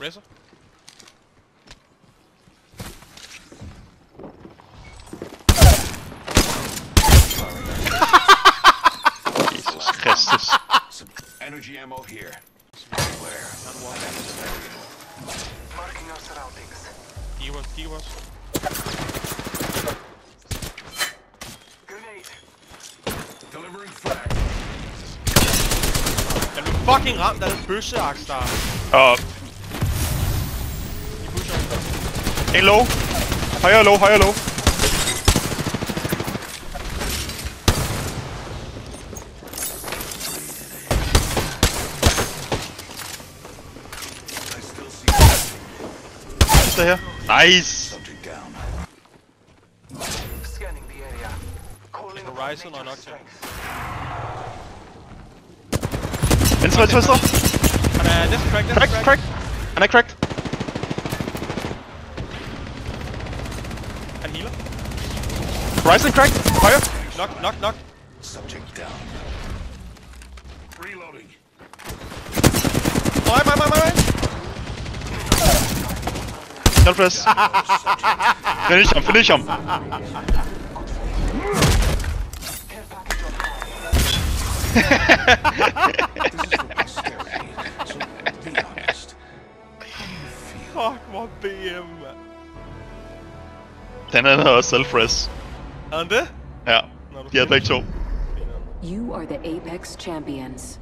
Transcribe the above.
Razor. Jesus Christus. Energy ammo here. Marking our surroundings. Kigger på os, kigger på os. Grenade. Delivering flag. Jeg fucking ramt af den bøsseaks der. Og pusher. en low. Højre low, højre low. I still see Sidste her. Nice. subject down. Scanning the area. Calling Horizon or nature's not? strength. Venstre, venstre, venstre. Han er næsten crack. Han er cracked. Han healer. Ryzen cracked. Højre. Knock, knock, knock. Subject down. Reloading. Mig, mig, mig, mig, mig. Self-press. Finish ham, finish ham. Care package on Den anden havde også self-press. Er han det? Ja, de havde begge to. You are the Apex champions.